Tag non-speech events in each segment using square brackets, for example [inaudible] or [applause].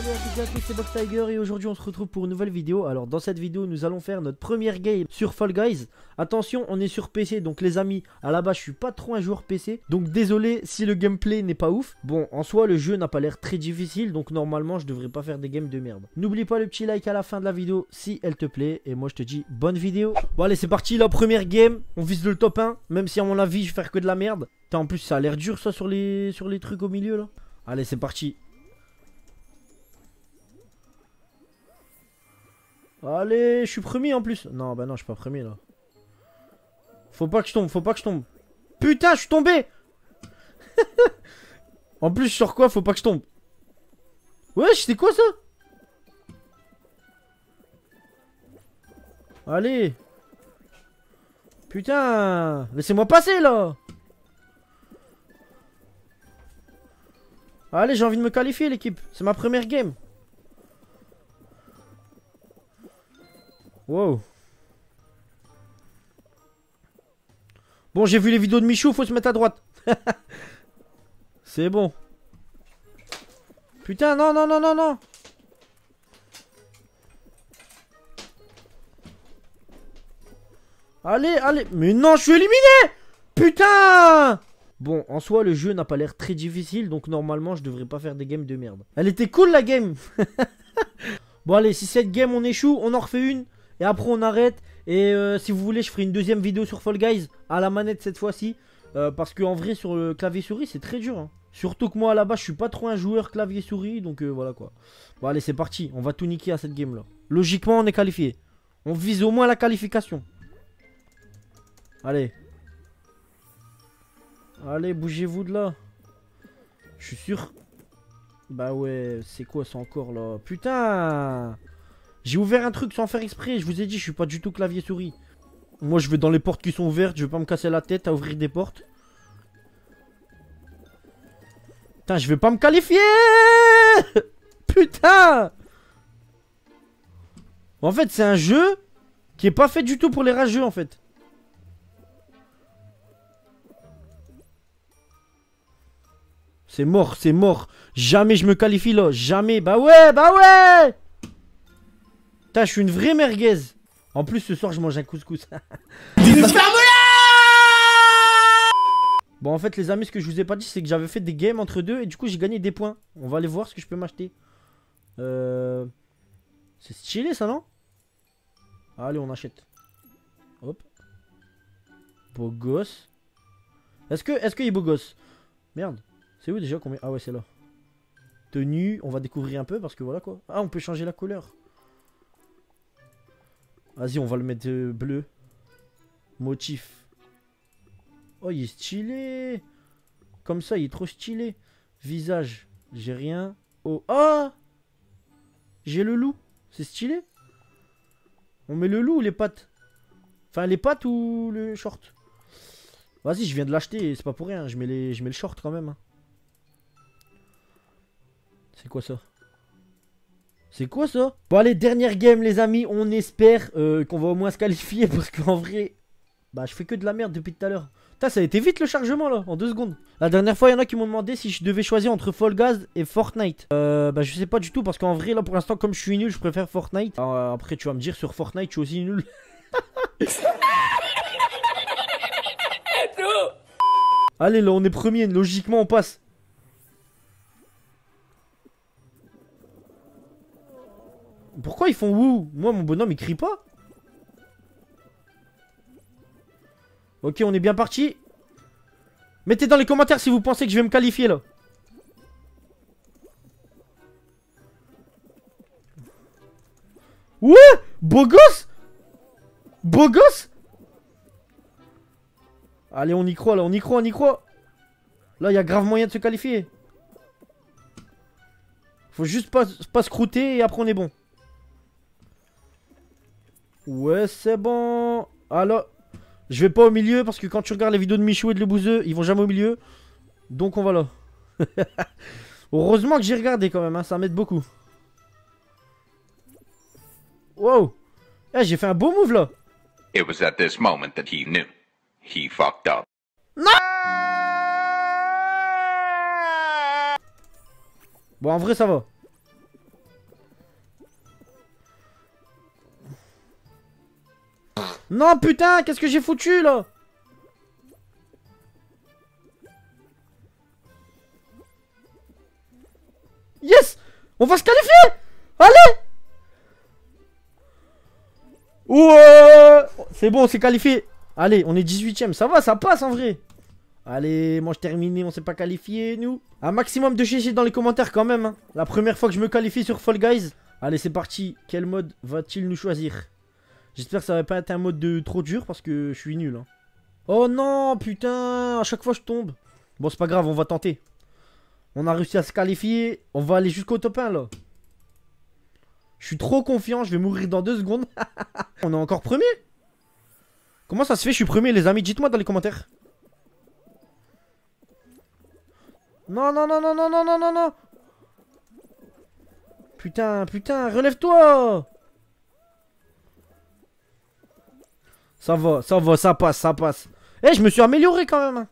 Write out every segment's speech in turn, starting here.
Salut à toutes et à tous, c'est Box Tiger et aujourd'hui on se retrouve pour une nouvelle vidéo. Alors dans cette vidéo nous allons faire notre première game sur Fall Guys. Attention on est sur PC donc les amis à la base je suis pas trop un joueur PC. Donc désolé si le gameplay n'est pas ouf. Bon en soi le jeu n'a pas l'air très difficile donc normalement je devrais pas faire des games de merde. N'oublie pas le petit like à la fin de la vidéo si elle te plaît et moi je te dis bonne vidéo. Bon allez c'est parti la première game. On vise le top 1 même si à mon avis je vais faire que de la merde. En plus ça a l'air dur ça sur les, sur les trucs au milieu là. Allez c'est parti. Allez, je suis premier en plus. Non, bah non, je suis pas premier là. Faut pas que je tombe, faut pas que je tombe. Putain, je suis tombé [laughs] En plus, sur quoi Faut pas que je tombe. Wesh, c'est quoi ça? Allez Putain Laissez-moi passer là Allez, j'ai envie de me qualifier l'équipe. C'est ma première game. Wow. Bon, j'ai vu les vidéos de Michou, faut se mettre à droite. [laughs] C'est bon. Putain, non, non, non, non, non. Allez, allez. Mais non, je suis éliminé Putain Bon, en soi, le jeu n'a pas l'air très difficile, donc normalement, je devrais pas faire des games de merde. Elle était cool, la game [laughs] Bon, allez, si cette game, on échoue, on en refait une. Et après on arrête. Et euh, si vous voulez, je ferai une deuxième vidéo sur Fall Guys à la manette cette fois-ci. Euh, parce qu'en vrai, sur le clavier souris, c'est très dur. Hein. Surtout que moi là-bas, je suis pas trop un joueur clavier souris. Donc euh, voilà quoi. Bon, allez, c'est parti. On va tout niquer à cette game là. Logiquement, on est qualifié. On vise au moins la qualification. Allez. Allez, bougez-vous de là. Je suis sûr. Bah ouais, c'est quoi ça encore là? Putain j'ai ouvert un truc sans faire exprès. Je vous ai dit, je suis pas du tout clavier souris. Moi, je vais dans les portes qui sont ouvertes. Je vais pas me casser la tête à ouvrir des portes. Putain, je vais pas me qualifier [laughs] Putain En fait, c'est un jeu qui est pas fait du tout pour les rageux, en fait. C'est mort, c'est mort. Jamais je me qualifie là. Jamais. Bah ouais, bah ouais Putain, je suis une vraie merguez. En plus, ce soir, je mange un couscous. [laughs] bon, en fait, les amis, ce que je vous ai pas dit, c'est que j'avais fait des games entre deux et du coup, j'ai gagné des points. On va aller voir ce que je peux m'acheter. Euh... C'est stylé, ça, non? Allez, on achète. Hop. Beau gosse. Est-ce que, est-ce qu'il est beau gosse? Merde. C'est où déjà combien Ah ouais, c'est là. Tenue, on va découvrir un peu parce que voilà quoi. Ah, on peut changer la couleur. Vas-y, on va le mettre euh, bleu. Motif. Oh, il est stylé. Comme ça, il est trop stylé. Visage. J'ai rien. Oh. Ah J'ai le loup. C'est stylé. On met le loup ou les pattes? Enfin, les pattes ou le short? Vas-y, je viens de l'acheter. C'est pas pour rien. Je mets, les... je mets le short quand même. Hein. C'est quoi ça? C'est quoi ça? Bon allez, dernière game les amis, on espère euh, qu'on va au moins se qualifier [laughs] parce qu'en vrai, bah je fais que de la merde depuis tout à l'heure. Putain, ça a été vite le chargement là, en deux secondes. La dernière fois, il y en a qui m'ont demandé si je devais choisir entre Fall Guys et Fortnite. Euh, bah je sais pas du tout parce qu'en vrai là pour l'instant comme je suis nul, je préfère Fortnite. Euh, après tu vas me dire sur Fortnite, je suis aussi nul. [laughs] [laughs] Allez là, on est premier, logiquement on passe. Pourquoi ils font wouh? Moi, mon bonhomme, il crie pas. Ok, on est bien parti. Mettez dans les commentaires si vous pensez que je vais me qualifier, là. Ouais Beau gosse Beau gosse Allez, on y croit, là. On y croit, on y croit. Là, il y a grave moyen de se qualifier. Faut juste pas, pas se croûter et après on est bon. Ouais, c'est bon. Alors, je vais pas au milieu parce que quand tu regardes les vidéos de Michou et de Le Bouzeux, ils vont jamais au milieu. Donc on va là. [laughs] Heureusement que j'ai regardé quand même, hein, ça m'aide beaucoup. Wow. Eh, j'ai fait un beau move là. It was at this moment that he knew. He fucked up. Non Bon, en vrai, ça va. Non, putain, qu'est-ce que j'ai foutu, là Yes On va se qualifier Allez Ouais C'est bon, on s'est qualifié. Allez, on est 18ème. Ça va, ça passe en vrai. Allez, manche terminée, on s'est pas qualifié, nous. Un maximum de GG dans les commentaires quand même. Hein. La première fois que je me qualifie sur Fall Guys. Allez, c'est parti. Quel mode va-t-il nous choisir J'espère que ça va pas être un mode de trop dur parce que je suis nul. Hein. Oh non, putain, à chaque fois je tombe. Bon, c'est pas grave, on va tenter. On a réussi à se qualifier. On va aller jusqu'au top 1 là. Je suis trop confiant, je vais mourir dans deux secondes. [laughs] on est encore premier Comment ça se fait, je suis premier les amis? Dites-moi dans les commentaires. Non, non, non, non, non, non, non, non, non. Putain, putain, relève-toi Ça va, ça va, ça passe, ça passe. Eh, je me suis amélioré quand même. Hein.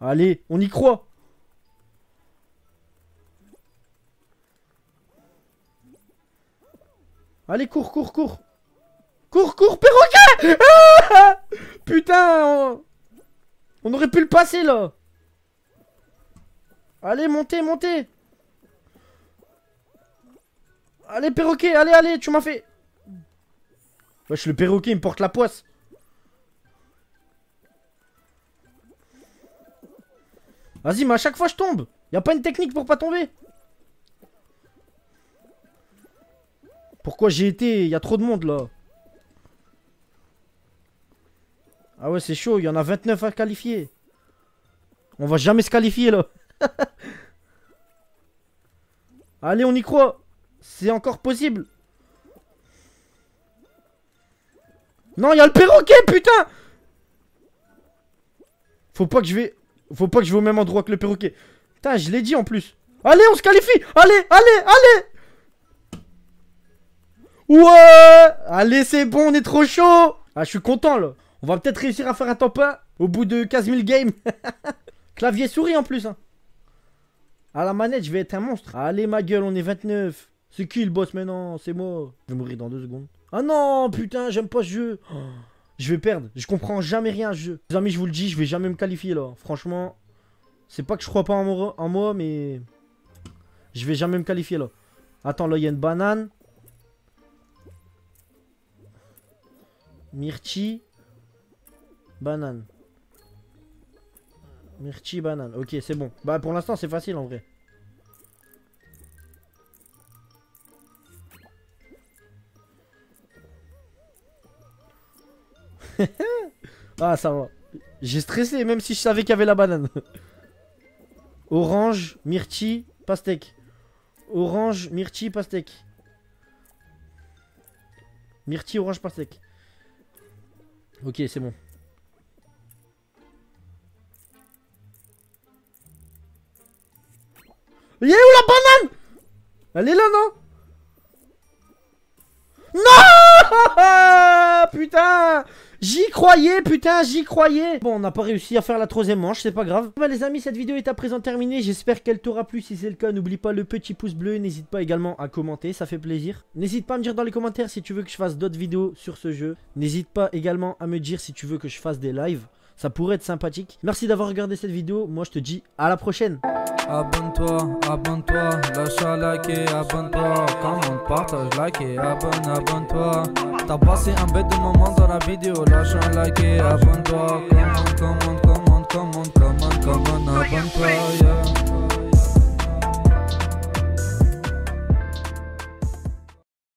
Allez, on y croit. Allez, cours, cours, cours. Cours, cours, perroquet [laughs] Putain on... aurait pu le passer, là Allez, montez, montez Allez, perroquet, allez, allez, tu m'as fait Wesh, le perroquet, il me porte la poisse Vas-y, mais à chaque fois, je tombe Y'a pas une technique pour pas tomber Pourquoi j'ai été y a trop de monde, là Ah ouais, c'est chaud, il y en a 29 à qualifier. On va jamais se qualifier là. [laughs] Allez, on y croit. C'est encore possible. Non, il y a le perroquet, putain Faut pas que je vais... Faut pas que je vais au même endroit que le perroquet. Putain, je l'ai dit en plus. Allez, on se qualifie Allez, allez, allez Ouais Allez, c'est bon, on est trop chaud Ah, je suis content, là. On va peut-être réussir à faire un top 1 au bout de 15 000 games. [laughs] Clavier souris en plus. Hein. À la manette, je vais être un monstre. Allez, ma gueule, on est 29. C'est qui le boss maintenant? C'est moi. Je vais mourir dans deux secondes. Ah non, putain, j'aime pas ce jeu. je vais perdre. Je comprends jamais rien à ce jeu. Les amis, je vous le dis, je vais jamais me qualifier là. Franchement, c'est pas que je crois pas en moi, mais je vais jamais me qualifier là. Attends, là, il y a une banane. Myrti. Banane. Myrti, banane. Ok, c'est bon. Bah, pour l'instant, c'est facile en vrai. [laughs] ah, ça va. J'ai stressé, même si je savais qu'il y avait la banane. [laughs] Orange, myrtille, pastèque. Orange, myrtille, pastèque. Myrtille, orange, pastèque. Ok, c'est bon. Il est où la banane Elle est là, non Non? J'y croyais, putain, j'y croyais Bon, on n'a pas réussi à faire la troisième manche, c'est pas grave. Bah les amis, cette vidéo est à présent terminée. J'espère qu'elle t'aura plu. Si c'est le cas, n'oublie pas le petit pouce bleu. N'hésite pas également à commenter, ça fait plaisir. N'hésite pas à me dire dans les commentaires si tu veux que je fasse d'autres vidéos sur ce jeu. N'hésite pas également à me dire si tu veux que je fasse des lives. Ça pourrait être sympathique. Merci d'avoir regardé cette vidéo. Moi, je te dis à la prochaine. Abonne-toi, abonne-toi, lâche abonne-toi. Partage, abonne-toi. T'as passé un bête de dans la vidéo, lâche un abonne-toi.